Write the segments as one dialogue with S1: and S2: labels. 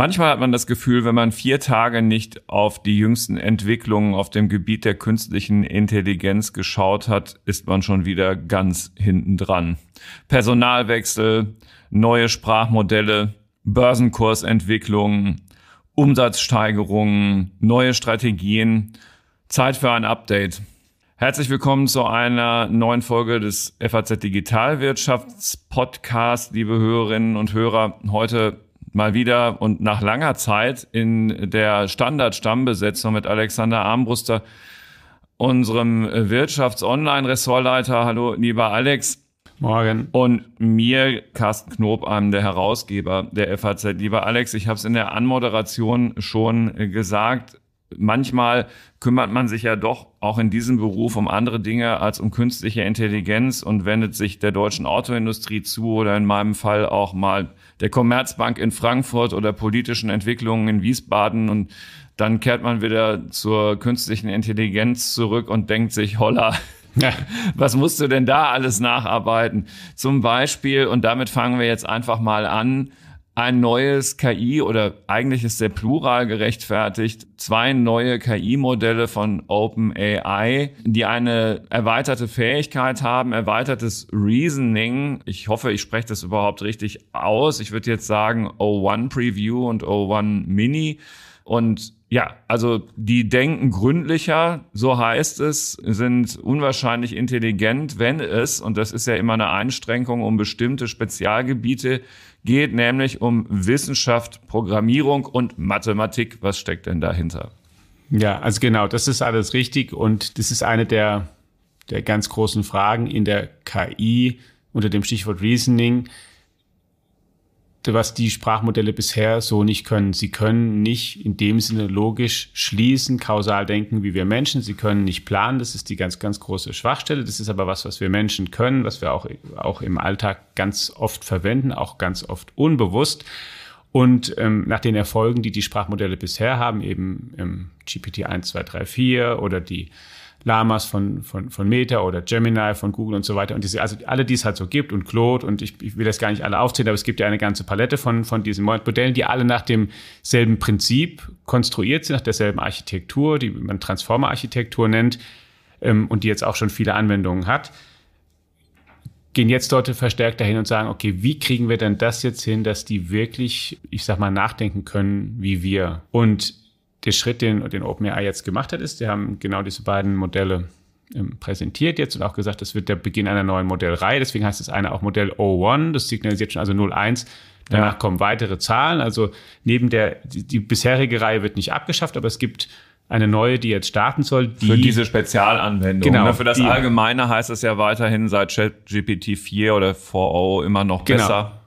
S1: Manchmal hat man das Gefühl, wenn man vier Tage nicht auf die jüngsten Entwicklungen auf dem Gebiet der künstlichen Intelligenz geschaut hat, ist man schon wieder ganz hinten dran. Personalwechsel, neue Sprachmodelle, Börsenkursentwicklungen, Umsatzsteigerungen, neue Strategien. Zeit für ein Update. Herzlich willkommen zu einer neuen Folge des FAZ Digitalwirtschaftspodcast, liebe Hörerinnen und Hörer. Heute mal wieder und nach langer Zeit in der Standard-Stammbesetzung mit Alexander Armbruster, unserem Wirtschafts-Online-Ressortleiter. Hallo, lieber Alex.
S2: Morgen.
S1: Und mir, Carsten Knob, einem der Herausgeber der FAZ. Lieber Alex, ich habe es in der Anmoderation schon gesagt manchmal kümmert man sich ja doch auch in diesem Beruf um andere Dinge als um künstliche Intelligenz und wendet sich der deutschen Autoindustrie zu oder in meinem Fall auch mal der Commerzbank in Frankfurt oder politischen Entwicklungen in Wiesbaden und dann kehrt man wieder zur künstlichen Intelligenz zurück und denkt sich, holla. Was musst du denn da alles nacharbeiten? Zum Beispiel, und damit fangen wir jetzt einfach mal an, ein neues KI oder eigentlich ist der Plural gerechtfertigt, zwei neue KI-Modelle von OpenAI, die eine erweiterte Fähigkeit haben, erweitertes Reasoning. Ich hoffe, ich spreche das überhaupt richtig aus. Ich würde jetzt sagen O1 Preview und O1 Mini. Und ja, also die denken gründlicher, so heißt es, sind unwahrscheinlich intelligent, wenn es, und das ist ja immer eine Einschränkung, um bestimmte Spezialgebiete geht, nämlich um Wissenschaft, Programmierung und Mathematik. Was steckt denn dahinter?
S2: Ja, also genau, das ist alles richtig und das ist eine der, der ganz großen Fragen in der KI unter dem Stichwort Reasoning was die Sprachmodelle bisher so nicht können. Sie können nicht in dem Sinne logisch schließen, kausal denken wie wir Menschen. Sie können nicht planen. Das ist die ganz, ganz große Schwachstelle. Das ist aber was, was wir Menschen können, was wir auch, auch im Alltag ganz oft verwenden, auch ganz oft unbewusst. Und ähm, nach den Erfolgen, die die Sprachmodelle bisher haben, eben im GPT 1, 2, 3, 4 oder die Lamas von, von, von Meta oder Gemini von Google und so weiter. Und diese, also alle, die es halt so gibt und Claude und ich, ich will das gar nicht alle aufzählen, aber es gibt ja eine ganze Palette von, von diesen Modellen, die alle nach demselben Prinzip konstruiert sind, nach derselben Architektur, die man Transformer-Architektur nennt ähm, und die jetzt auch schon viele Anwendungen hat gehen jetzt dort verstärkt dahin und sagen, okay, wie kriegen wir denn das jetzt hin, dass die wirklich, ich sag mal, nachdenken können wie wir? Und der Schritt, den, den OpenAI jetzt gemacht hat, ist, die haben genau diese beiden Modelle ähm, präsentiert jetzt und auch gesagt, das wird der Beginn einer neuen Modellreihe. Deswegen heißt das eine auch Modell 01, das signalisiert schon also 01. Danach ja. kommen weitere Zahlen. Also neben der, die, die bisherige Reihe wird nicht abgeschafft, aber es gibt eine neue, die jetzt starten soll. Die,
S1: für diese Spezialanwendung. Genau. Ne? Für das die, Allgemeine heißt es ja weiterhin seit ChatGPT 4 oder 4.0 immer noch genau. besser.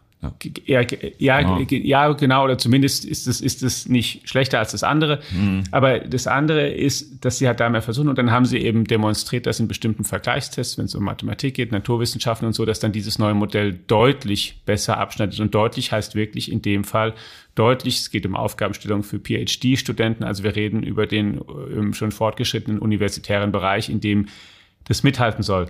S2: Ja, ja, ja, ja, genau, oder zumindest ist es, ist es nicht schlechter als das andere. Mhm. Aber das andere ist, dass sie halt da mehr versuchen und dann haben sie eben demonstriert, dass in bestimmten Vergleichstests, wenn es um Mathematik geht, Naturwissenschaften und so, dass dann dieses neue Modell deutlich besser abschneidet. Und deutlich heißt wirklich in dem Fall deutlich, es geht um Aufgabenstellung für PhD-Studenten. Also wir reden über den ähm, schon fortgeschrittenen universitären Bereich, in dem das mithalten soll.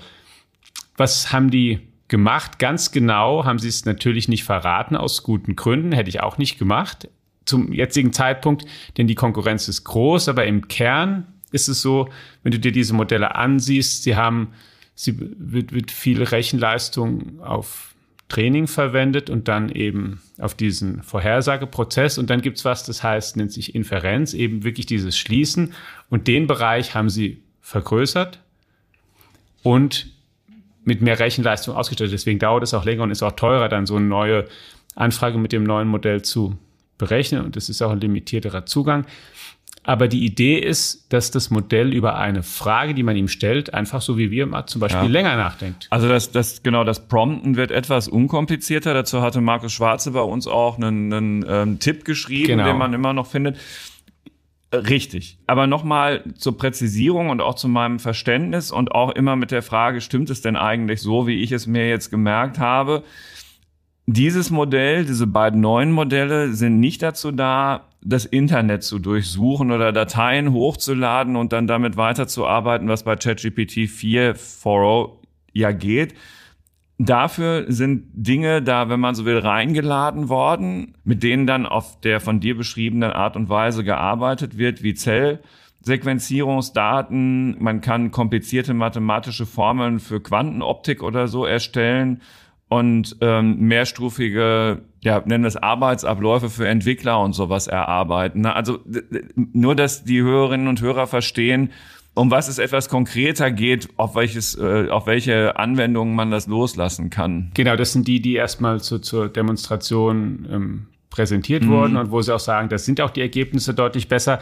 S2: Was haben die gemacht. Ganz genau haben sie es natürlich nicht verraten, aus guten Gründen. Hätte ich auch nicht gemacht zum jetzigen Zeitpunkt, denn die Konkurrenz ist groß, aber im Kern ist es so, wenn du dir diese Modelle ansiehst, sie haben, sie wird, wird viel Rechenleistung auf Training verwendet und dann eben auf diesen Vorhersageprozess. Und dann gibt es was, das heißt, nennt sich Inferenz, eben wirklich dieses Schließen. Und den Bereich haben sie vergrößert und mit mehr Rechenleistung ausgestattet. Deswegen dauert es auch länger und ist auch teurer, dann so eine neue Anfrage mit dem neuen Modell zu berechnen. Und es ist auch ein limitierterer Zugang. Aber die Idee ist, dass das Modell über eine Frage, die man ihm stellt, einfach so wie wir zum Beispiel ja. länger nachdenkt.
S1: Also das, das, genau, das Prompten wird etwas unkomplizierter. Dazu hatte Markus Schwarze bei uns auch einen, einen ähm, Tipp geschrieben, genau. den man immer noch findet. Richtig. Aber nochmal zur Präzisierung und auch zu meinem Verständnis und auch immer mit der Frage, stimmt es denn eigentlich so, wie ich es mir jetzt gemerkt habe? Dieses Modell, diese beiden neuen Modelle sind nicht dazu da, das Internet zu durchsuchen oder Dateien hochzuladen und dann damit weiterzuarbeiten, was bei ChatGPT 4.4 ja geht, dafür sind Dinge da, wenn man so will, reingeladen worden, mit denen dann auf der von dir beschriebenen Art und Weise gearbeitet wird, wie Zellsequenzierungsdaten. Man kann komplizierte mathematische Formeln für Quantenoptik oder so erstellen und ähm, mehrstufige, ja, nennen es Arbeitsabläufe für Entwickler und sowas erarbeiten. Also nur, dass die Hörerinnen und Hörer verstehen, um was es etwas konkreter geht, auf welches, äh, auf welche Anwendungen man das loslassen kann.
S2: Genau, das sind die, die erstmal zu, zur Demonstration ähm, präsentiert mhm. wurden und wo sie auch sagen, das sind auch die Ergebnisse deutlich besser.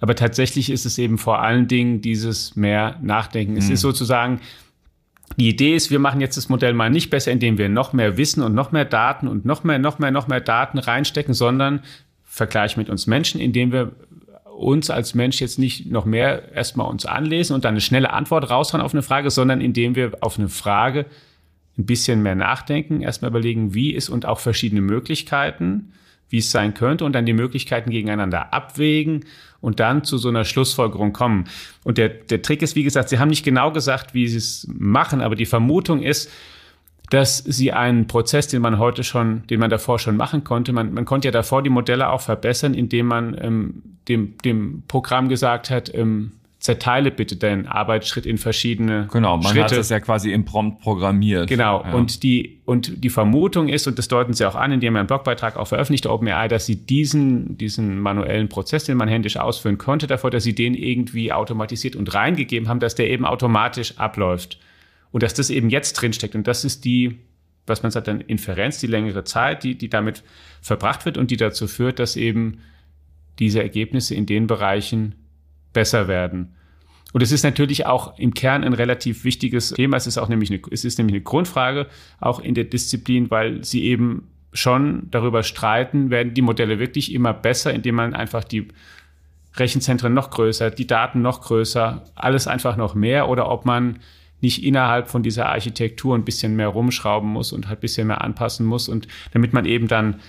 S2: Aber tatsächlich ist es eben vor allen Dingen dieses mehr Nachdenken. Mhm. Es ist sozusagen, die Idee ist, wir machen jetzt das Modell mal nicht besser, indem wir noch mehr Wissen und noch mehr Daten und noch mehr, noch mehr, noch mehr Daten reinstecken, sondern Vergleich mit uns Menschen, indem wir uns als Mensch jetzt nicht noch mehr erstmal uns anlesen und dann eine schnelle Antwort raushauen auf eine Frage, sondern indem wir auf eine Frage ein bisschen mehr nachdenken, erstmal überlegen, wie ist und auch verschiedene Möglichkeiten, wie es sein könnte und dann die Möglichkeiten gegeneinander abwägen und dann zu so einer Schlussfolgerung kommen. Und der, der Trick ist, wie gesagt, Sie haben nicht genau gesagt, wie Sie es machen, aber die Vermutung ist, dass sie einen Prozess, den man heute schon, den man davor schon machen konnte, man, man konnte ja davor die Modelle auch verbessern, indem man ähm, dem, dem Programm gesagt hat, ähm, zerteile bitte deinen Arbeitsschritt in verschiedene
S1: Genau, man
S2: Schritte.
S1: hat das ja quasi im Prompt programmiert.
S2: Genau,
S1: ja.
S2: und, die, und die Vermutung ist, und das deuten sie auch an, indem man einen Blogbeitrag auch veröffentlicht, OpenAI, dass sie diesen, diesen manuellen Prozess, den man händisch ausführen konnte, davor, dass sie den irgendwie automatisiert und reingegeben haben, dass der eben automatisch abläuft. Und dass das eben jetzt drinsteckt. Und das ist die, was man sagt, dann Inferenz, die längere Zeit, die, die damit verbracht wird und die dazu führt, dass eben diese Ergebnisse in den Bereichen besser werden. Und es ist natürlich auch im Kern ein relativ wichtiges Thema. Es ist auch nämlich eine, es ist nämlich eine Grundfrage, auch in der Disziplin, weil sie eben schon darüber streiten, werden die Modelle wirklich immer besser, indem man einfach die Rechenzentren noch größer, die Daten noch größer, alles einfach noch mehr oder ob man nicht innerhalb von dieser Architektur ein bisschen mehr rumschrauben muss und halt ein bisschen mehr anpassen muss und damit man eben dann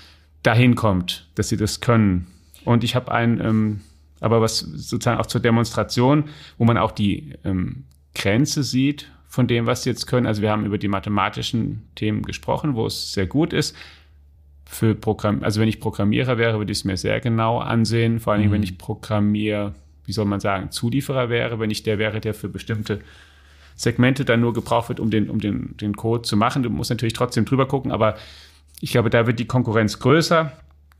S2: dahin kommt, dass sie das können. Und ich habe ein, ähm, aber was sozusagen auch zur Demonstration, wo man auch die ähm, Grenze sieht von dem, was sie jetzt können. Also wir haben über die mathematischen Themen gesprochen, wo es sehr gut ist. Für Programm, also wenn ich Programmierer wäre, würde ich es mir sehr genau ansehen. Vor allem, mhm. wenn ich Programmier, wie soll man sagen, Zulieferer wäre, wenn ich der wäre, der für bestimmte Segmente dann nur gebraucht wird, um den, um den, den Code zu machen. Du musst natürlich trotzdem drüber gucken, aber ich glaube, da wird die Konkurrenz größer.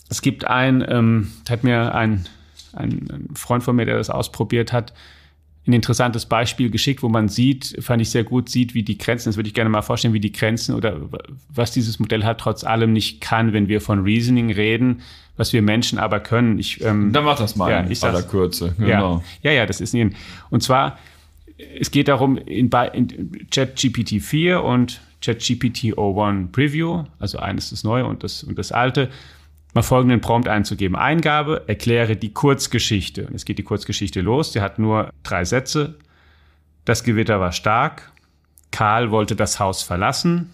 S2: Es gibt ein, ähm, hat mir ein, ein, Freund von mir, der das ausprobiert hat, ein interessantes Beispiel geschickt, wo man sieht, fand ich sehr gut, sieht, wie die Grenzen, das würde ich gerne mal vorstellen, wie die Grenzen oder was dieses Modell hat trotz allem nicht kann, wenn wir von Reasoning reden, was wir Menschen aber können. Ich,
S1: ähm, Dann mach das mal
S2: ja, in
S1: aller Kürze.
S2: Genau. Ja, ja, ja, das ist ein. Und zwar es geht darum, in, in ChatGPT 4 und ChatGPT 01 Preview, also eines das neue und das, und das alte, mal folgenden Prompt einzugeben. Eingabe, erkläre die Kurzgeschichte. Und es geht die Kurzgeschichte los. Die hat nur drei Sätze. Das Gewitter war stark. Karl wollte das Haus verlassen.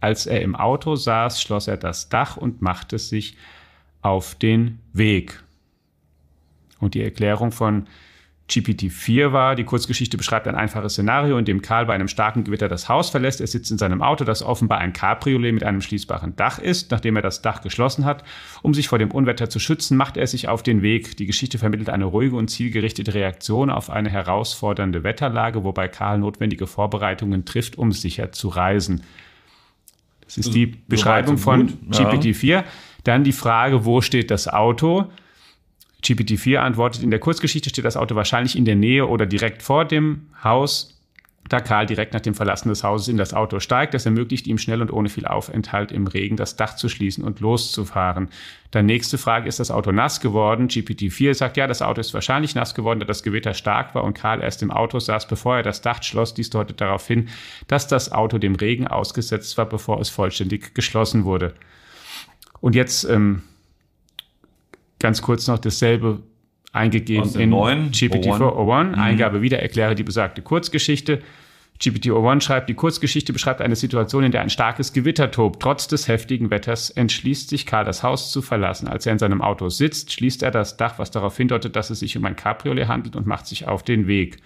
S2: Als er im Auto saß, schloss er das Dach und machte sich auf den Weg. Und die Erklärung von GPT-4 war. Die Kurzgeschichte beschreibt ein einfaches Szenario, in dem Karl bei einem starken Gewitter das Haus verlässt. Er sitzt in seinem Auto, das offenbar ein Cabriolet mit einem schließbaren Dach ist. Nachdem er das Dach geschlossen hat, um sich vor dem Unwetter zu schützen, macht er sich auf den Weg. Die Geschichte vermittelt eine ruhige und zielgerichtete Reaktion auf eine herausfordernde Wetterlage, wobei Karl notwendige Vorbereitungen trifft, um sicher zu reisen. Das ist die Beschreibung von GPT-4. Dann die Frage, wo steht das Auto? GPT-4 antwortet, in der Kurzgeschichte steht das Auto wahrscheinlich in der Nähe oder direkt vor dem Haus. Da Karl direkt nach dem Verlassen des Hauses in das Auto steigt, das ermöglicht ihm schnell und ohne viel Aufenthalt im Regen das Dach zu schließen und loszufahren. Dann nächste Frage, ist das Auto nass geworden? GPT-4 sagt, ja, das Auto ist wahrscheinlich nass geworden, da das Gewitter stark war und Karl erst im Auto saß, bevor er das Dach schloss. Dies deutet darauf hin, dass das Auto dem Regen ausgesetzt war, bevor es vollständig geschlossen wurde. Und jetzt ähm, ganz kurz noch dasselbe eingegeben in GPT-401. Mhm. Eingabe wieder, erkläre die besagte Kurzgeschichte. GPT-01 schreibt, die Kurzgeschichte beschreibt eine Situation, in der ein starkes Gewitter tobt. Trotz des heftigen Wetters entschließt sich Karl, das Haus zu verlassen. Als er in seinem Auto sitzt, schließt er das Dach, was darauf hindeutet, dass es sich um ein Cabriolet handelt und macht sich auf den Weg.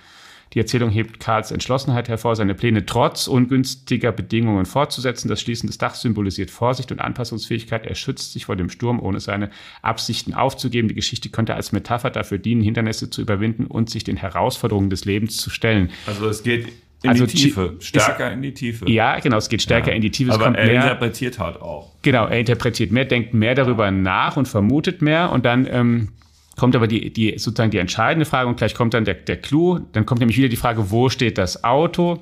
S2: Die Erzählung hebt Karls Entschlossenheit hervor, seine Pläne trotz ungünstiger Bedingungen fortzusetzen. Das Schließen des Dachs symbolisiert Vorsicht und Anpassungsfähigkeit. Er schützt sich vor dem Sturm, ohne seine Absichten aufzugeben. Die Geschichte könnte als Metapher dafür dienen, Hindernisse zu überwinden und sich den Herausforderungen des Lebens zu stellen.
S1: Also es geht in also die Tiefe, stärker ist, in die Tiefe.
S2: Ja, genau, es geht stärker ja. in die Tiefe.
S1: Es Aber er mehr, interpretiert halt auch.
S2: Genau, er interpretiert mehr, denkt mehr darüber nach und vermutet mehr und dann ähm, kommt aber die, die sozusagen die entscheidende Frage und gleich kommt dann der, der Clou. Dann kommt nämlich wieder die Frage, wo steht das Auto?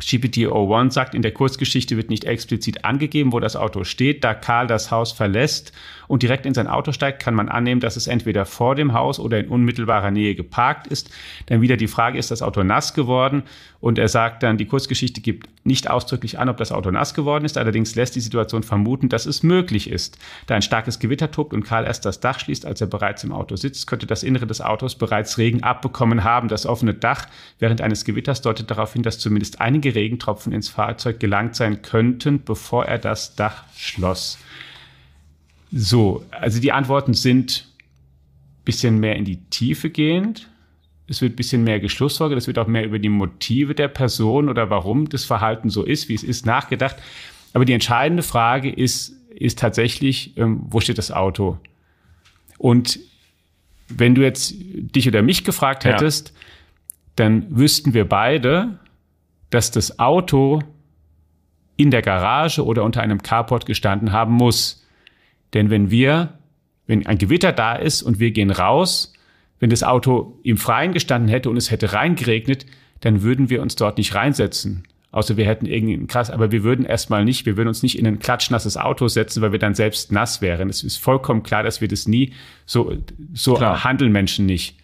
S2: GPT-01 sagt, in der Kurzgeschichte wird nicht explizit angegeben, wo das Auto steht. Da Karl das Haus verlässt und direkt in sein Auto steigt, kann man annehmen, dass es entweder vor dem Haus oder in unmittelbarer Nähe geparkt ist. Dann wieder die Frage, ist das Auto nass geworden? Und er sagt dann, die Kurzgeschichte gibt nicht ausdrücklich an, ob das Auto nass geworden ist. Allerdings lässt die Situation vermuten, dass es möglich ist. Da ein starkes Gewitter tobt und Karl erst das Dach schließt, als er bereits im Auto sitzt, könnte das Innere des Autos bereits Regen abbekommen haben. Das offene Dach während eines Gewitters deutet darauf hin, dass zumindest einige Regentropfen ins Fahrzeug gelangt sein könnten, bevor er das Dach schloss. So, also die Antworten sind bisschen mehr in die Tiefe gehend es wird ein bisschen mehr geschlussfolgert, es wird auch mehr über die Motive der Person oder warum das Verhalten so ist, wie es ist, nachgedacht. Aber die entscheidende Frage ist, ist tatsächlich, ähm, wo steht das Auto? Und wenn du jetzt dich oder mich gefragt hättest, ja. dann wüssten wir beide, dass das Auto in der Garage oder unter einem Carport gestanden haben muss. Denn wenn wir, wenn ein Gewitter da ist und wir gehen raus, wenn das Auto im Freien gestanden hätte und es hätte reingeregnet, dann würden wir uns dort nicht reinsetzen. Außer wir hätten irgendwie krass, aber wir würden erstmal nicht, wir würden uns nicht in ein klatschnasses Auto setzen, weil wir dann selbst nass wären. Es ist vollkommen klar, dass wir das nie, so, so klar. handeln Menschen nicht.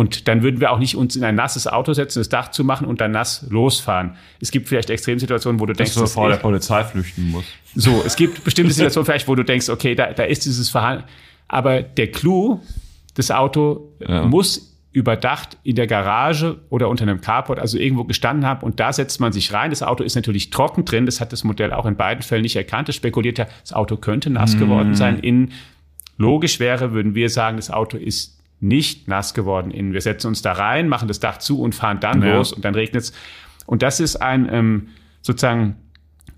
S2: Und dann würden wir auch nicht uns in ein nasses Auto setzen, das Dach zu machen und dann nass losfahren. Es gibt vielleicht Extremsituationen, wo du denkst,
S1: dass du vor der Polizei flüchten musst.
S2: So, es gibt bestimmte Situationen vielleicht, wo du denkst, okay, da, da ist dieses Verhalten. Aber der Clou das Auto ja. muss überdacht in der Garage oder unter einem Carport, also irgendwo gestanden haben und da setzt man sich rein. Das Auto ist natürlich trocken drin, das hat das Modell auch in beiden Fällen nicht erkannt. Es spekuliert ja, das Auto könnte nass mm. geworden sein. In logisch wäre, würden wir sagen, das Auto ist nicht nass geworden. In, wir setzen uns da rein, machen das Dach zu und fahren dann ja. los und dann regnet es. Und das ist ein ähm, sozusagen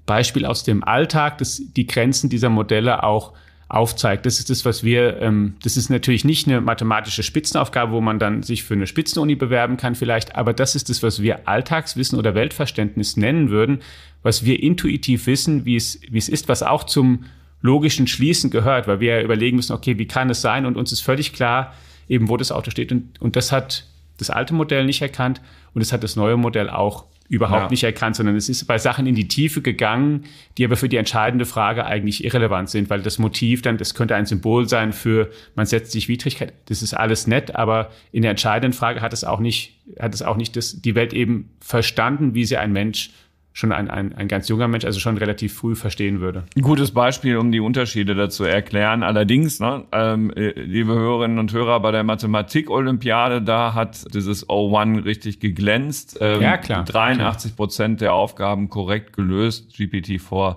S2: Beispiel aus dem Alltag, dass die Grenzen dieser Modelle auch aufzeigt. Das ist das, was wir, ähm, das ist natürlich nicht eine mathematische Spitzenaufgabe, wo man dann sich für eine Spitzenuni bewerben kann vielleicht, aber das ist das, was wir Alltagswissen oder Weltverständnis nennen würden, was wir intuitiv wissen, wie es, wie es ist, was auch zum logischen Schließen gehört, weil wir ja überlegen müssen, okay, wie kann es sein? Und uns ist völlig klar, eben wo das Auto steht. Und, und das hat das alte Modell nicht erkannt und das hat das neue Modell auch überhaupt ja. nicht erkannt, sondern es ist bei Sachen in die Tiefe gegangen, die aber für die entscheidende Frage eigentlich irrelevant sind, weil das Motiv dann, das könnte ein Symbol sein für, man setzt sich Widrigkeit. Das ist alles nett, aber in der entscheidenden Frage hat es auch nicht, hat es auch nicht das, die Welt eben verstanden, wie sie ein Mensch schon ein, ein, ein ganz junger Mensch, also schon relativ früh verstehen würde.
S1: Ein gutes Beispiel, um die Unterschiede dazu erklären. Allerdings, ne, ähm, äh, liebe Hörerinnen und Hörer, bei der Mathematik-Olympiade, da hat dieses O1 richtig geglänzt.
S2: Ähm, ja, klar.
S1: 83 Prozent der Aufgaben korrekt gelöst, GPT-4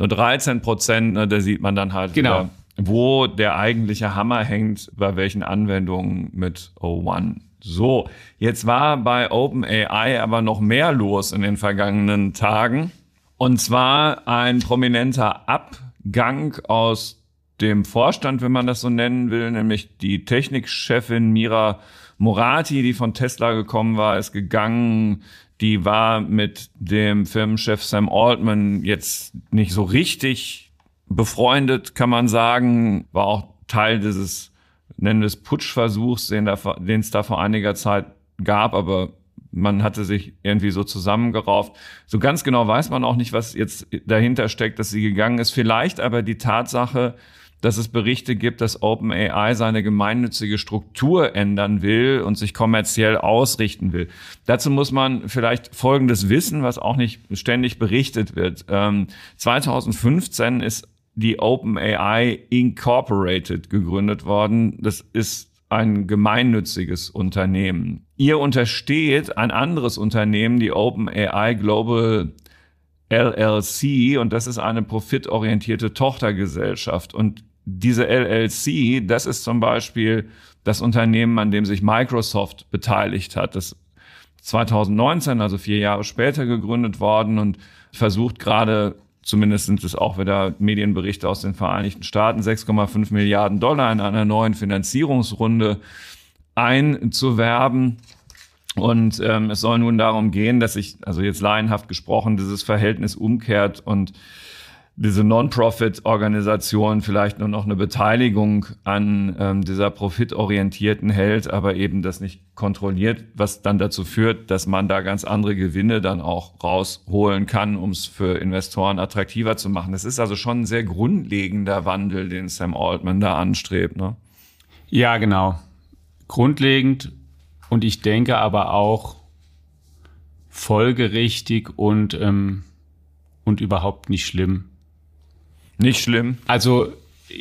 S1: nur 13 Prozent, ne, da sieht man dann halt
S2: genau.
S1: wieder, wo der eigentliche Hammer hängt, bei welchen Anwendungen mit O1. So, jetzt war bei OpenAI aber noch mehr los in den vergangenen Tagen. Und zwar ein prominenter Abgang aus dem Vorstand, wenn man das so nennen will, nämlich die Technikchefin Mira Morati, die von Tesla gekommen war, ist gegangen. Die war mit dem Firmenchef Sam Altman jetzt nicht so richtig befreundet, kann man sagen. War auch Teil dieses nennen es Putschversuchs, den, es da vor einiger Zeit gab, aber man hatte sich irgendwie so zusammengerauft. So ganz genau weiß man auch nicht, was jetzt dahinter steckt, dass sie gegangen ist. Vielleicht aber die Tatsache, dass es Berichte gibt, dass OpenAI seine gemeinnützige Struktur ändern will und sich kommerziell ausrichten will. Dazu muss man vielleicht Folgendes wissen, was auch nicht ständig berichtet wird. Ähm, 2015 ist die OpenAI Incorporated gegründet worden. Das ist ein gemeinnütziges Unternehmen. Ihr untersteht ein anderes Unternehmen, die OpenAI Global LLC, und das ist eine profitorientierte Tochtergesellschaft. Und diese LLC, das ist zum Beispiel das Unternehmen, an dem sich Microsoft beteiligt hat. Das 2019, also vier Jahre später gegründet worden und versucht gerade, zumindest sind es auch wieder Medienberichte aus den Vereinigten Staaten, 6,5 Milliarden Dollar in einer neuen Finanzierungsrunde einzuwerben. Und ähm, es soll nun darum gehen, dass sich, also jetzt laienhaft gesprochen, dieses Verhältnis umkehrt und diese Non-Profit-Organisation vielleicht nur noch eine Beteiligung an ähm, dieser profitorientierten hält, aber eben das nicht kontrolliert, was dann dazu führt, dass man da ganz andere Gewinne dann auch rausholen kann, um es für Investoren attraktiver zu machen. Das ist also schon ein sehr grundlegender Wandel, den Sam Altman da anstrebt. Ne?
S2: Ja, genau. Grundlegend und ich denke aber auch folgerichtig und, ähm, und überhaupt nicht schlimm.
S1: Nicht schlimm.
S2: Also,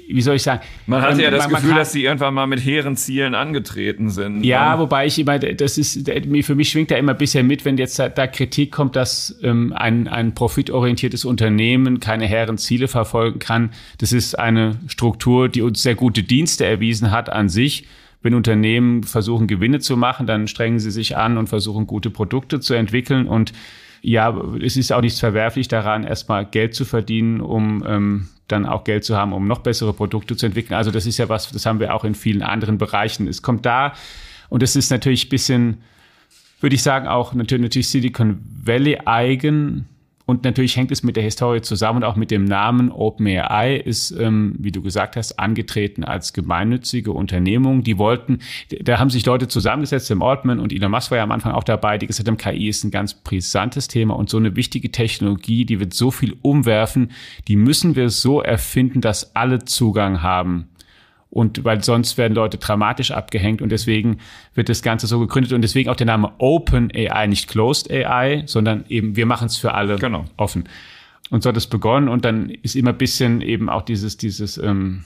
S2: wie soll ich sagen?
S1: Man hat ähm, ja das man, Gefühl, man dass sie irgendwann mal mit hehren Zielen angetreten sind.
S2: Ja, ne? wobei ich immer, das ist, für mich schwingt da immer bisher mit, wenn jetzt da, da Kritik kommt, dass ähm, ein, ein profitorientiertes Unternehmen keine hehren Ziele verfolgen kann. Das ist eine Struktur, die uns sehr gute Dienste erwiesen hat an sich. Wenn Unternehmen versuchen, Gewinne zu machen, dann strengen sie sich an und versuchen, gute Produkte zu entwickeln und ja, es ist auch nichts verwerflich daran, erstmal Geld zu verdienen, um ähm, dann auch Geld zu haben, um noch bessere Produkte zu entwickeln. Also das ist ja was, das haben wir auch in vielen anderen Bereichen. Es kommt da, und das ist natürlich ein bisschen, würde ich sagen, auch natürlich, natürlich Silicon Valley eigen, und natürlich hängt es mit der Historie zusammen und auch mit dem Namen OpenAI ist, ähm, wie du gesagt hast, angetreten als gemeinnützige Unternehmung. Die wollten, da haben sich Leute zusammengesetzt, Tim Altman und Elon Musk war ja am Anfang auch dabei, die gesagt haben, KI ist ein ganz brisantes Thema und so eine wichtige Technologie, die wird so viel umwerfen, die müssen wir so erfinden, dass alle Zugang haben und weil sonst werden Leute dramatisch abgehängt und deswegen wird das Ganze so gegründet und deswegen auch der Name Open AI, nicht Closed AI, sondern eben wir machen es für alle genau. offen. Und so hat es begonnen und dann ist immer bisschen eben auch dieses, dieses, ähm,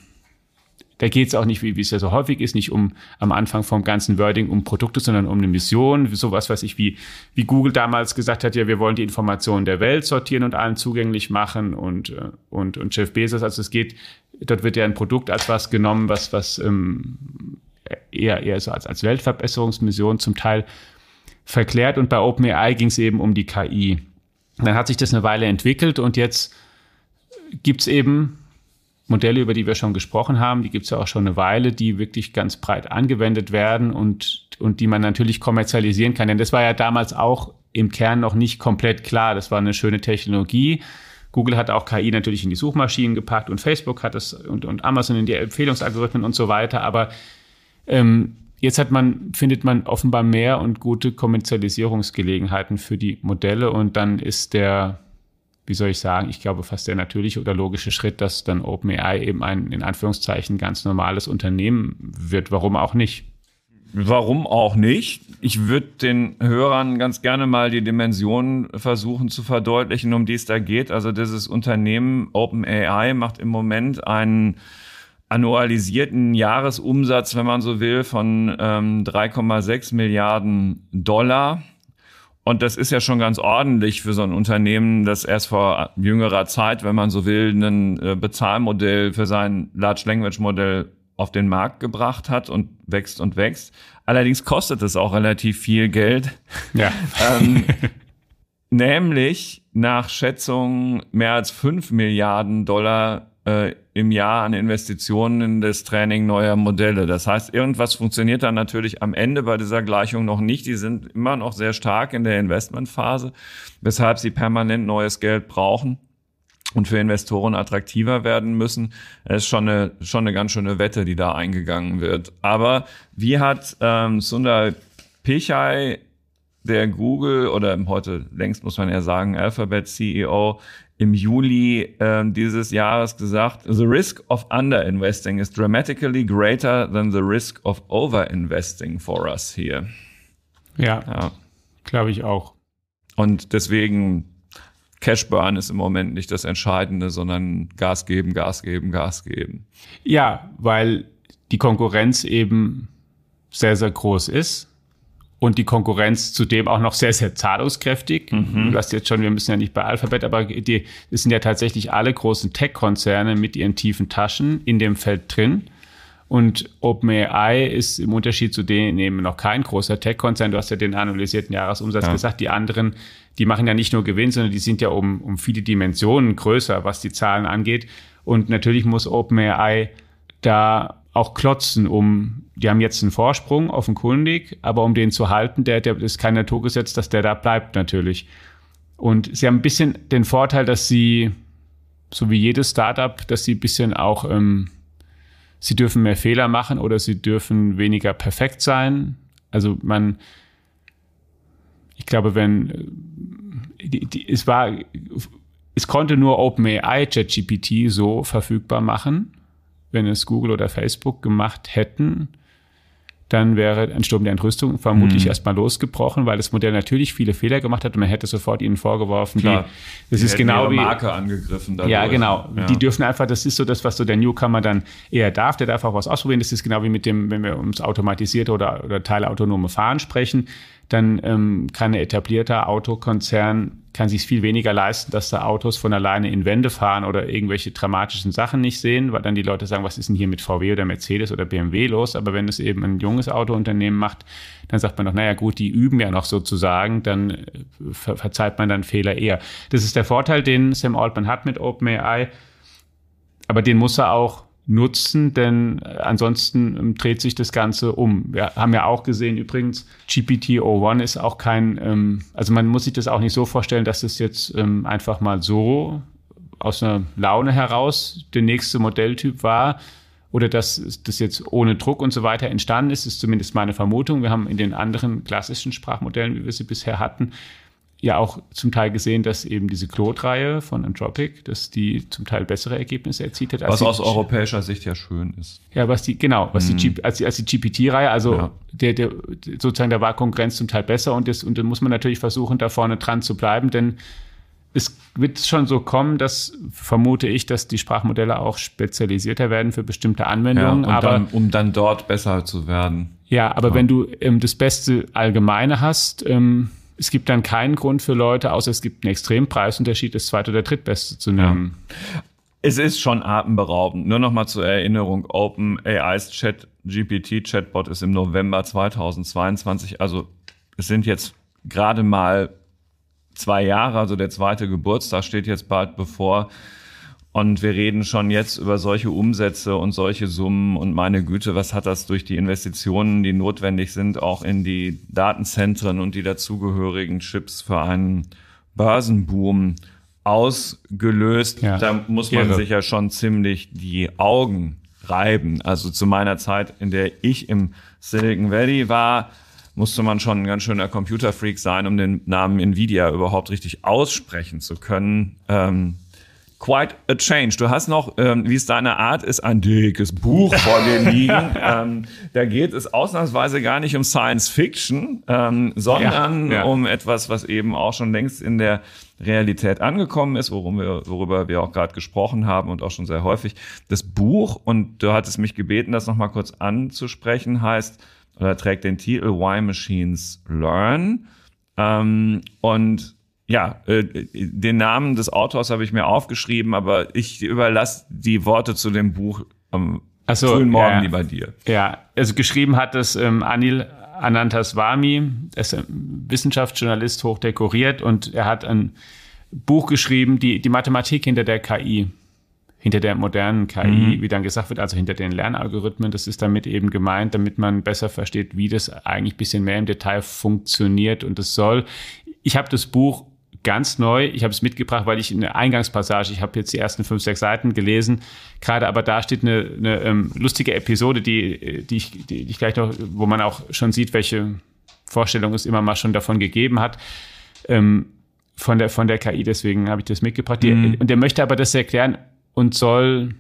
S2: da geht es auch nicht, wie, wie es ja so häufig ist, nicht um am Anfang vom ganzen Wording um Produkte, sondern um eine Mission, sowas weiß ich, wie, wie Google damals gesagt hat, ja, wir wollen die Informationen der Welt sortieren und allen zugänglich machen und, äh, und, und Jeff Bezos, also es geht dort wird ja ein Produkt als was genommen, was, was ähm, eher, eher so als, als Weltverbesserungsmission zum Teil verklärt. Und bei OpenAI ging es eben um die KI. Dann hat sich das eine Weile entwickelt und jetzt gibt es eben Modelle, über die wir schon gesprochen haben, die gibt es ja auch schon eine Weile, die wirklich ganz breit angewendet werden und, und die man natürlich kommerzialisieren kann. Denn das war ja damals auch im Kern noch nicht komplett klar. Das war eine schöne Technologie Google hat auch KI natürlich in die Suchmaschinen gepackt und Facebook hat es und, und Amazon in die Empfehlungsalgorithmen und so weiter. Aber ähm, jetzt hat man, findet man offenbar mehr und gute Kommerzialisierungsgelegenheiten für die Modelle und dann ist der, wie soll ich sagen, ich glaube fast der natürliche oder logische Schritt, dass dann OpenAI eben ein in Anführungszeichen ganz normales Unternehmen wird. Warum auch nicht?
S1: Warum auch nicht? Ich würde den Hörern ganz gerne mal die Dimensionen versuchen zu verdeutlichen, um die es da geht. Also dieses Unternehmen OpenAI macht im Moment einen annualisierten Jahresumsatz, wenn man so will, von ähm, 3,6 Milliarden Dollar. Und das ist ja schon ganz ordentlich für so ein Unternehmen, das erst vor jüngerer Zeit, wenn man so will, ein äh, Bezahlmodell für sein Large Language Modell auf den Markt gebracht hat und wächst und wächst. Allerdings kostet es auch relativ viel Geld.
S2: Ja.
S1: ähm, nämlich nach Schätzungen mehr als fünf Milliarden Dollar äh, im Jahr an Investitionen in das Training neuer Modelle. Das heißt, irgendwas funktioniert dann natürlich am Ende bei dieser Gleichung noch nicht. Die sind immer noch sehr stark in der Investmentphase, weshalb sie permanent neues Geld brauchen und für Investoren attraktiver werden müssen. Es ist schon eine, schon eine ganz schöne Wette, die da eingegangen wird. Aber wie hat ähm, Sundar Pichai, der Google oder heute längst muss man ja sagen, Alphabet CEO, im Juli äh, dieses Jahres gesagt, the risk of underinvesting is dramatically greater than the risk of overinvesting for us here.
S2: Ja, ja. glaube ich auch.
S1: Und deswegen Cash Burn ist im Moment nicht das Entscheidende, sondern Gas geben, Gas geben, Gas geben.
S2: Ja, weil die Konkurrenz eben sehr, sehr groß ist und die Konkurrenz zudem auch noch sehr, sehr zahlungskräftig. Mhm. Du hast jetzt schon, wir müssen ja nicht bei Alphabet, aber die, es sind ja tatsächlich alle großen Tech-Konzerne mit ihren tiefen Taschen in dem Feld drin. Und OpenAI ist im Unterschied zu denen eben noch kein großer Tech-Konzern. Du hast ja den analysierten Jahresumsatz ja. gesagt. Die anderen, die machen ja nicht nur Gewinn, sondern die sind ja um, um viele Dimensionen größer, was die Zahlen angeht. Und natürlich muss OpenAI da auch klotzen, um, die haben jetzt einen Vorsprung offenkundig, aber um den zu halten, der, der ist kein Naturgesetz, dass der da bleibt natürlich. Und sie haben ein bisschen den Vorteil, dass sie, so wie jedes Startup, dass sie ein bisschen auch, ähm, sie dürfen mehr Fehler machen oder sie dürfen weniger perfekt sein. Also man, ich glaube, wenn, die, die, es war, es konnte nur OpenAI ChatGPT so verfügbar machen wenn es Google oder Facebook gemacht hätten, dann wäre ein Sturm der Entrüstung vermutlich mhm. erstmal losgebrochen, weil das Modell natürlich viele Fehler gemacht hat und man hätte sofort ihnen vorgeworfen,
S1: Klar.
S2: die, das die ist genau wie
S1: Marke angegriffen.
S2: Dadurch. Ja, genau. Ja. Die dürfen einfach, das ist so das, was so der Newcomer dann eher darf. Der darf auch was ausprobieren. Das ist genau wie mit dem, wenn wir ums automatisierte oder, oder teilautonome Fahren sprechen dann ähm, kann ein etablierter Autokonzern kann sich viel weniger leisten, dass da Autos von alleine in Wände fahren oder irgendwelche dramatischen Sachen nicht sehen, weil dann die Leute sagen, was ist denn hier mit VW oder Mercedes oder BMW los? Aber wenn es eben ein junges Autounternehmen macht, dann sagt man doch, naja gut, die üben ja noch sozusagen, dann äh, ver verzeiht man dann Fehler eher. Das ist der Vorteil, den Sam Altman hat mit OpenAI, aber den muss er auch nutzen, denn äh, ansonsten ähm, dreht sich das Ganze um. Wir haben ja auch gesehen, übrigens, GPT-01 ist auch kein, ähm, also man muss sich das auch nicht so vorstellen, dass es jetzt ähm, einfach mal so aus einer Laune heraus der nächste Modelltyp war oder dass das jetzt ohne Druck und so weiter entstanden ist, ist zumindest meine Vermutung. Wir haben in den anderen klassischen Sprachmodellen, wie wir sie bisher hatten, ja auch zum Teil gesehen, dass eben diese Claude-Reihe von Anthropic, dass die zum Teil bessere Ergebnisse erzielt hat.
S1: was aus europäischer Sicht ja schön ist.
S2: Ja, was die, genau, was hm. die, als die, als die GPT-Reihe, also ja. der, der, sozusagen, da war Konkurrenz zum Teil besser und das, und dann muss man natürlich versuchen, da vorne dran zu bleiben, denn es wird schon so kommen, dass vermute ich, dass die Sprachmodelle auch spezialisierter werden für bestimmte Anwendungen.
S1: Ja, aber, dann, um dann dort besser zu werden.
S2: Ja, aber ja. wenn du ähm, das beste Allgemeine hast, ähm, es gibt dann keinen Grund für Leute, außer es gibt einen extremen Preisunterschied, das zweite oder drittbeste zu nehmen.
S1: Ja. Es ist schon atemberaubend. Nur noch mal zur Erinnerung, OpenAI's Chat GPT Chatbot ist im November 2022, also es sind jetzt gerade mal zwei Jahre, also der zweite Geburtstag steht jetzt bald bevor. Und wir reden schon jetzt über solche Umsätze und solche Summen. Und meine Güte, was hat das durch die Investitionen, die notwendig sind, auch in die Datenzentren und die dazugehörigen Chips für einen Börsenboom ausgelöst? Ja. Da muss man Irre. sich ja schon ziemlich die Augen reiben. Also zu meiner Zeit, in der ich im Silicon Valley war, musste man schon ein ganz schöner Computerfreak sein, um den Namen Nvidia überhaupt richtig aussprechen zu können. Ähm, Quite a Change. Du hast noch, ähm, wie es deine Art ist, ein dickes Buch vor dir liegen. ähm, da geht es ausnahmsweise gar nicht um Science Fiction, ähm, sondern ja, ja. um etwas, was eben auch schon längst in der Realität angekommen ist, worum wir, worüber wir auch gerade gesprochen haben und auch schon sehr häufig. Das Buch, und du hattest mich gebeten, das nochmal kurz anzusprechen, heißt, oder trägt den Titel Why Machines Learn. Ähm, und ja, äh, den Namen des Autors habe ich mir aufgeschrieben, aber ich überlasse die Worte zu dem Buch am
S2: so, frühen Morgen ja, lieber dir. Ja, also geschrieben hat es ähm, Anil Anantaswamy, er ist ein Wissenschaftsjournalist, hochdekoriert und er hat ein Buch geschrieben, die, die Mathematik hinter der KI, hinter der modernen KI, mhm. wie dann gesagt wird, also hinter den Lernalgorithmen. Das ist damit eben gemeint, damit man besser versteht, wie das eigentlich ein bisschen mehr im Detail funktioniert und es soll. Ich habe das Buch ganz neu. Ich habe es mitgebracht, weil ich in der Eingangspassage, ich habe jetzt die ersten fünf, sechs Seiten gelesen, gerade aber da steht eine, eine ähm, lustige Episode, die, die, ich, die ich gleich noch, wo man auch schon sieht, welche Vorstellung es immer mal schon davon gegeben hat. Ähm, von der, von der KI, deswegen habe ich das mitgebracht. Mhm. Die, und der möchte aber das erklären und soll,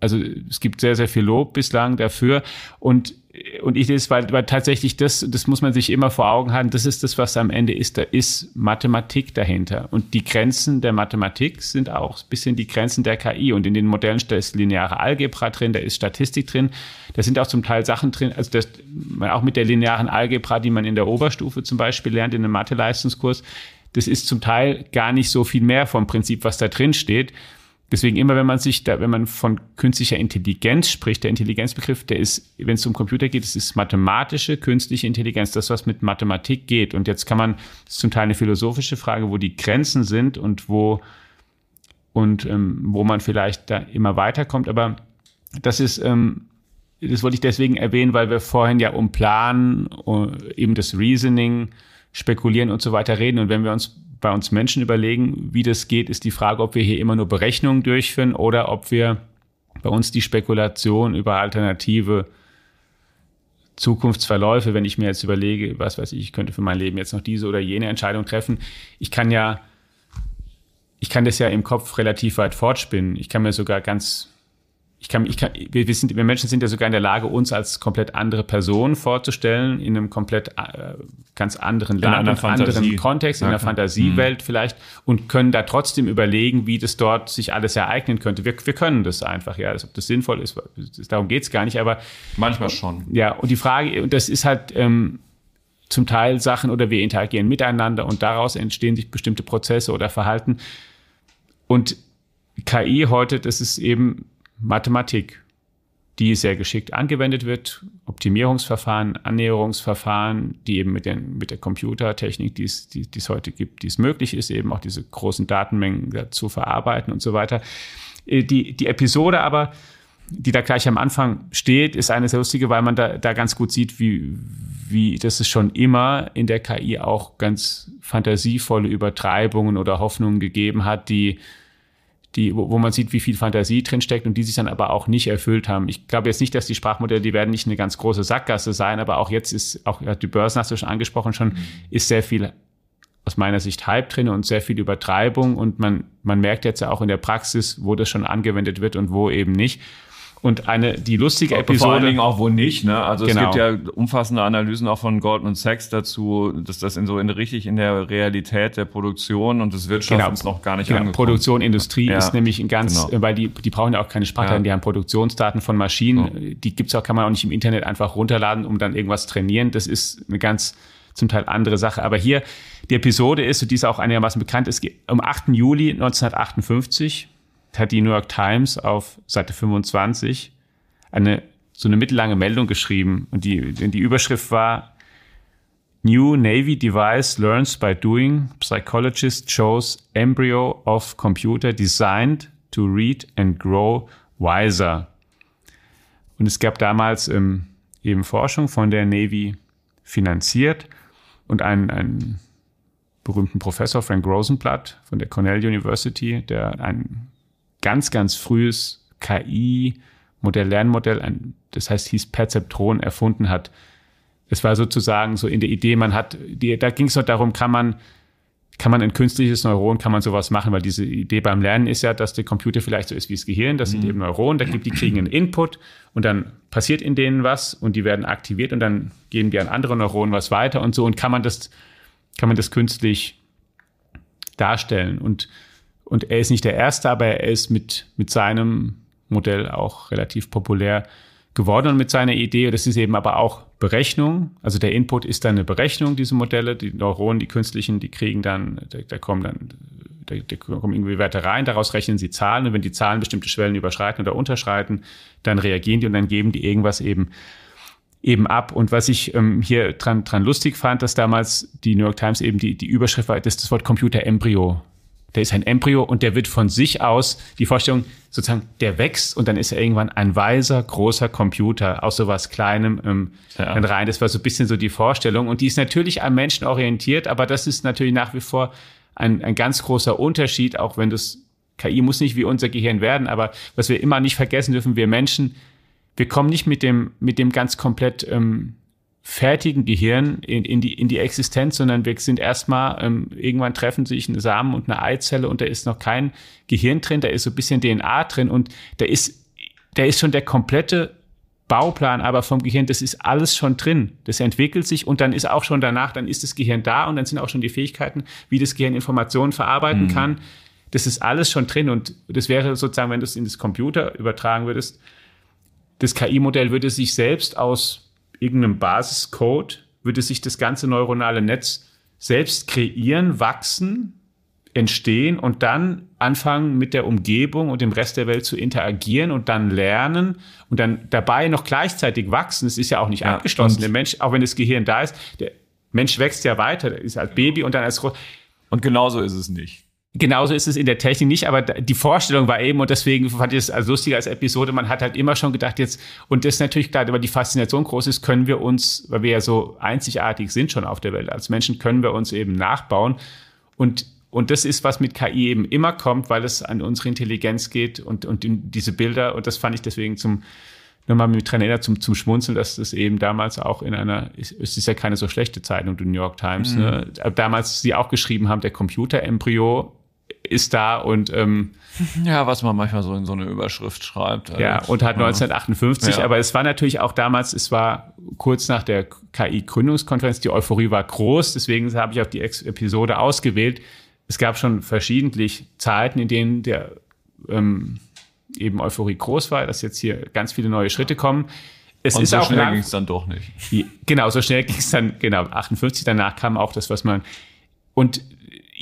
S2: also es gibt sehr, sehr viel Lob bislang dafür. Und und ich das, weil, weil tatsächlich das, das muss man sich immer vor Augen haben, das ist das, was am Ende ist, da ist Mathematik dahinter. Und die Grenzen der Mathematik sind auch ein bisschen die Grenzen der KI. Und in den Modellen da ist lineare Algebra drin, da ist Statistik drin, da sind auch zum Teil Sachen drin, also das, auch mit der linearen Algebra, die man in der Oberstufe zum Beispiel lernt, in einem Mathe-Leistungskurs, das ist zum Teil gar nicht so viel mehr vom Prinzip, was da drin steht. Deswegen immer, wenn man sich da, wenn man von künstlicher Intelligenz spricht, der Intelligenzbegriff, der ist, wenn es um Computer geht, es ist mathematische künstliche Intelligenz, das was mit Mathematik geht. Und jetzt kann man, das ist zum Teil eine philosophische Frage, wo die Grenzen sind und wo und ähm, wo man vielleicht da immer weiterkommt. Aber das ist, ähm, das wollte ich deswegen erwähnen, weil wir vorhin ja um Plan, eben das Reasoning, spekulieren und so weiter reden. Und wenn wir uns bei uns Menschen überlegen, wie das geht, ist die Frage, ob wir hier immer nur Berechnungen durchführen oder ob wir bei uns die Spekulation über alternative Zukunftsverläufe, wenn ich mir jetzt überlege, was weiß ich, ich könnte für mein Leben jetzt noch diese oder jene Entscheidung treffen. Ich kann ja, ich kann das ja im Kopf relativ weit fortspinnen. Ich kann mir sogar ganz ich kann, ich kann, wir, wir, sind, wir Menschen sind ja sogar in der Lage, uns als komplett andere Person vorzustellen, in einem komplett äh, ganz anderen Land, in einem anderen Kontext, in einer Fantasiewelt mhm. vielleicht und können da trotzdem überlegen, wie das dort sich alles ereignen könnte. Wir, wir können das einfach, ja. Also, ob das sinnvoll ist, darum geht's gar nicht, aber.
S1: Manchmal schon.
S2: Ja, und die Frage, und das ist halt, ähm, zum Teil Sachen oder wir interagieren miteinander und daraus entstehen sich bestimmte Prozesse oder Verhalten. Und KI heute, das ist eben Mathematik, die sehr geschickt angewendet wird, Optimierungsverfahren, Annäherungsverfahren, die eben mit, den, mit der Computertechnik, die es, die, die es heute gibt, die es möglich ist, eben auch diese großen Datenmengen zu verarbeiten und so weiter. Äh, die, die Episode aber, die da gleich am Anfang steht, ist eine sehr lustige, weil man da, da ganz gut sieht, wie, wie das es schon immer in der KI auch ganz fantasievolle Übertreibungen oder Hoffnungen gegeben hat, die die, wo, wo man sieht, wie viel Fantasie drinsteckt und die sich dann aber auch nicht erfüllt haben. Ich glaube jetzt nicht, dass die Sprachmodelle, die werden nicht eine ganz große Sackgasse sein, aber auch jetzt ist, auch die Börsen hast du schon angesprochen, schon mhm. ist sehr viel aus meiner Sicht Hype drin und sehr viel Übertreibung und man, man merkt jetzt ja auch in der Praxis, wo das schon angewendet wird und wo eben nicht. Und eine, die lustige Episode. Vor allen
S1: Dingen auch wo nicht, ne? Also genau. es gibt ja umfassende Analysen auch von Goldman Sachs dazu, dass das in so in richtig in der Realität der Produktion und des Wirtschaftens genau. noch gar nicht
S2: genau. angekommen. Produktion, Industrie ja. ist nämlich ein ganz, genau. weil die, die brauchen ja auch keine Sprachdaten, ja. die haben Produktionsdaten von Maschinen, oh. die gibt's auch, kann man auch nicht im Internet einfach runterladen, um dann irgendwas trainieren. Das ist eine ganz zum Teil andere Sache. Aber hier, die Episode ist, und die ist auch einigermaßen bekannt, ist um 8. Juli 1958 hat die New York Times auf Seite 25 eine so eine mittellange Meldung geschrieben und die, die Überschrift war New Navy Device Learns by Doing. Psychologist shows embryo of computer designed to read and grow wiser. Und es gab damals ähm, eben Forschung von der Navy finanziert und einen, einen berühmten Professor, Frank Rosenblatt von der Cornell University, der ein ganz, ganz frühes KI, Modell, Lernmodell, ein, das heißt hieß Perzeptron, erfunden hat. Es war sozusagen so in der Idee, man hat, die, da ging es noch darum, kann man, kann man ein künstliches Neuron, kann man sowas machen, weil diese Idee beim Lernen ist ja, dass der Computer vielleicht so ist wie das Gehirn, das mhm. sind eben Neuronen, da gibt, die kriegen einen Input und dann passiert in denen was und die werden aktiviert und dann geben die an andere Neuronen was weiter und so und kann man das, kann man das künstlich darstellen und und er ist nicht der Erste, aber er ist mit, mit seinem Modell auch relativ populär geworden und mit seiner Idee. Das ist eben aber auch Berechnung. Also der Input ist dann eine Berechnung, diese Modelle. Die Neuronen, die künstlichen, die kriegen dann, da, da kommen dann, da, da kommen irgendwie Werte rein, daraus rechnen sie Zahlen. Und wenn die Zahlen bestimmte Schwellen überschreiten oder unterschreiten, dann reagieren die und dann geben die irgendwas eben eben ab. Und was ich ähm, hier dran, dran lustig fand, dass damals die New York Times eben die, die Überschrift war, dass das Wort Computer Embryo der ist ein Embryo und der wird von sich aus, die Vorstellung sozusagen, der wächst und dann ist er irgendwann ein weiser, großer Computer aus sowas Kleinem ähm, ja. dann rein. Das war so ein bisschen so die Vorstellung und die ist natürlich am Menschen orientiert, aber das ist natürlich nach wie vor ein, ein ganz großer Unterschied, auch wenn das KI muss nicht wie unser Gehirn werden, aber was wir immer nicht vergessen dürfen, wir Menschen, wir kommen nicht mit dem, mit dem ganz komplett ähm, fertigen Gehirn in, in, die, in die Existenz, sondern wir sind erstmal, ähm, irgendwann treffen sich ein Samen und eine Eizelle und da ist noch kein Gehirn drin, da ist so ein bisschen DNA drin und da ist, da ist schon der komplette Bauplan aber vom Gehirn, das ist alles schon drin. Das entwickelt sich und dann ist auch schon danach, dann ist das Gehirn da und dann sind auch schon die Fähigkeiten, wie das Gehirn Informationen verarbeiten mhm. kann. Das ist alles schon drin und das wäre sozusagen, wenn du es in das Computer übertragen würdest, das KI-Modell würde sich selbst aus irgendeinem Basiscode würde sich das ganze neuronale Netz selbst kreieren, wachsen, entstehen und dann anfangen mit der Umgebung und dem Rest der Welt zu interagieren und dann lernen und dann dabei noch gleichzeitig wachsen. Es ist ja auch nicht ja, abgeschlossen. Der Mensch, auch wenn das Gehirn da ist, der Mensch wächst ja weiter, der ist als Baby und dann als
S1: Und genauso ist es nicht.
S2: Genauso ist es in der Technik nicht, aber die Vorstellung war eben, und deswegen fand ich es als lustiger als Episode, man hat halt immer schon gedacht jetzt, und das ist natürlich klar, aber die Faszination groß ist, können wir uns, weil wir ja so einzigartig sind schon auf der Welt als Menschen, können wir uns eben nachbauen. Und, und das ist, was mit KI eben immer kommt, weil es an unsere Intelligenz geht und, und diese Bilder, und das fand ich deswegen zum, nochmal mit dran zum, zum Schmunzeln, dass das eben damals auch in einer, es ist ja keine so schlechte Zeitung, die New York Times, mhm. ne? damals sie auch geschrieben haben, der Computerembryo ist da und ähm,
S1: ja, was man manchmal so in so eine Überschrift schreibt.
S2: Also, ja, und hat 1958, ja. aber es war natürlich auch damals, es war kurz nach der KI-Gründungskonferenz, die Euphorie war groß, deswegen habe ich auch die Episode ausgewählt. Es gab schon verschiedentlich Zeiten, in denen der ähm, eben Euphorie groß war, dass jetzt hier ganz viele neue Schritte kommen.
S1: Es und ist so auch schnell ging es dann doch nicht.
S2: Genau, so schnell ging es dann, genau, 58, danach kam auch das, was man, und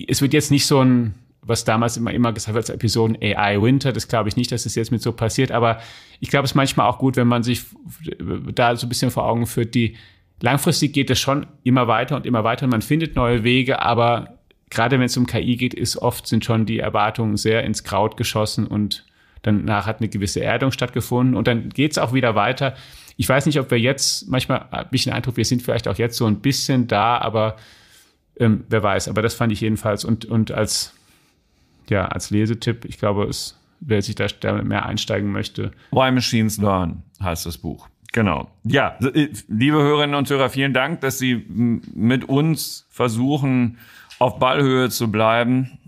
S2: es wird jetzt nicht so ein, was damals immer, immer gesagt wird als Episoden AI Winter. Das glaube ich nicht, dass es das jetzt mit so passiert. Aber ich glaube, es ist manchmal auch gut, wenn man sich da so ein bisschen vor Augen führt, die langfristig geht es schon immer weiter und immer weiter. Man findet neue Wege, aber gerade wenn es um KI geht, ist oft sind schon die Erwartungen sehr ins Kraut geschossen und danach hat eine gewisse Erdung stattgefunden und dann geht es auch wieder weiter. Ich weiß nicht, ob wir jetzt, manchmal habe ich den Eindruck, wir sind vielleicht auch jetzt so ein bisschen da, aber ähm, wer weiß. Aber das fand ich jedenfalls und, und als ja, als Lesetipp, ich glaube, es, wer sich da mehr einsteigen möchte.
S1: Why Machines Learn heißt das Buch. Genau. Ja, äh, liebe Hörerinnen und Hörer, vielen Dank, dass Sie mit uns versuchen, auf Ballhöhe zu bleiben.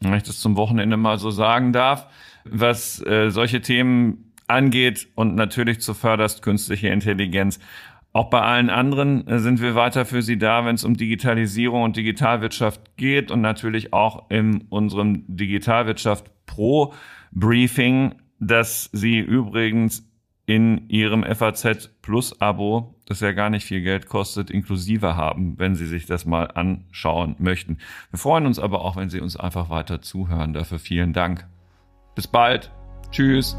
S1: Wenn ich das zum Wochenende mal so sagen darf, was äh, solche Themen angeht und natürlich zuvörderst künstliche Intelligenz. Auch bei allen anderen äh, sind wir weiter für Sie da, wenn es um Digitalisierung und Digitalwirtschaft geht und natürlich auch in unserem Digitalwirtschaft Pro Briefing, das Sie übrigens in Ihrem FAZ Plus Abo, das ja gar nicht viel Geld kostet, inklusive haben, wenn Sie sich das mal anschauen möchten. Wir freuen uns aber auch, wenn Sie uns einfach weiter zuhören. Dafür vielen Dank. Bis bald. Tschüss.